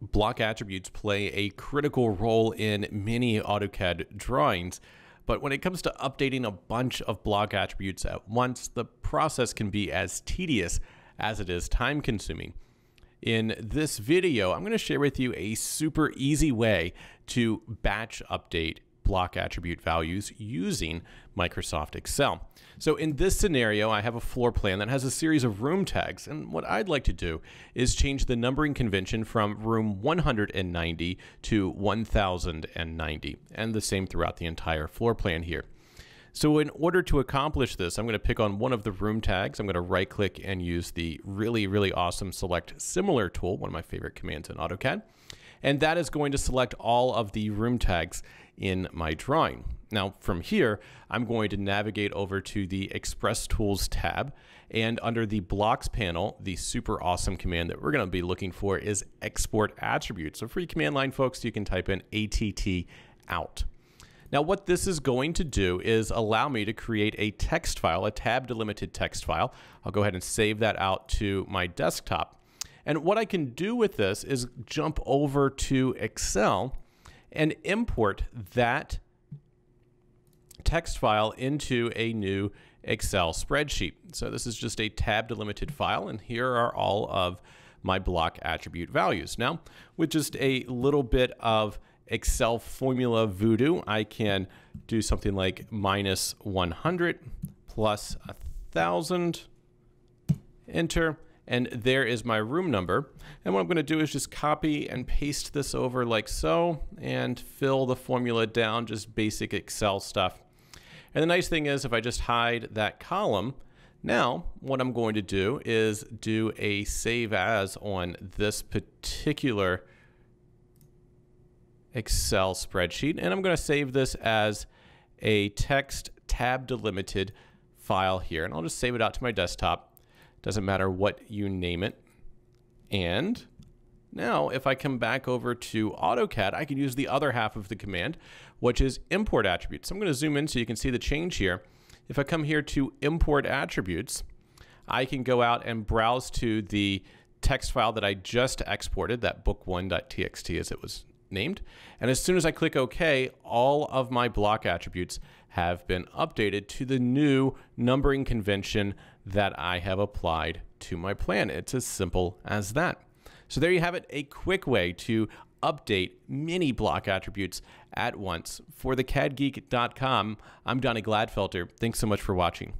block attributes play a critical role in many AutoCAD drawings. But when it comes to updating a bunch of block attributes at once, the process can be as tedious as it is time consuming. In this video, I'm going to share with you a super easy way to batch update block attribute values using Microsoft Excel. So in this scenario, I have a floor plan that has a series of room tags. And what I'd like to do is change the numbering convention from room 190 to 1090, and the same throughout the entire floor plan here. So in order to accomplish this, I'm going to pick on one of the room tags. I'm going to right click and use the really, really awesome select similar tool, one of my favorite commands in AutoCAD. And that is going to select all of the room tags in my drawing. Now from here, I'm going to navigate over to the Express Tools tab and under the blocks panel, the super awesome command that we're going to be looking for is export attributes. So for command line folks, you can type in ATT out. Now what this is going to do is allow me to create a text file, a tab delimited text file. I'll go ahead and save that out to my desktop. And what I can do with this is jump over to Excel and import that text file into a new Excel spreadsheet. So this is just a tab delimited file, and here are all of my block attribute values. Now, with just a little bit of Excel formula voodoo, I can do something like minus 100 plus 1,000, enter, and there is my room number. And what I'm going to do is just copy and paste this over like so and fill the formula down, just basic Excel stuff. And the nice thing is if I just hide that column, now what I'm going to do is do a save as on this particular Excel spreadsheet. And I'm going to save this as a text tab delimited file here. And I'll just save it out to my desktop. Doesn't matter what you name it. And now if I come back over to AutoCAD, I can use the other half of the command, which is import attributes. So I'm going to zoom in so you can see the change here. If I come here to import attributes, I can go out and browse to the text file that I just exported, that book1.txt as it was named. And as soon as I click OK, all of my block attributes have been updated to the new numbering convention that I have applied to my plan. It's as simple as that. So there you have it, a quick way to update many block attributes at once. For the CADgeek.com, I'm Donnie Gladfelter. Thanks so much for watching.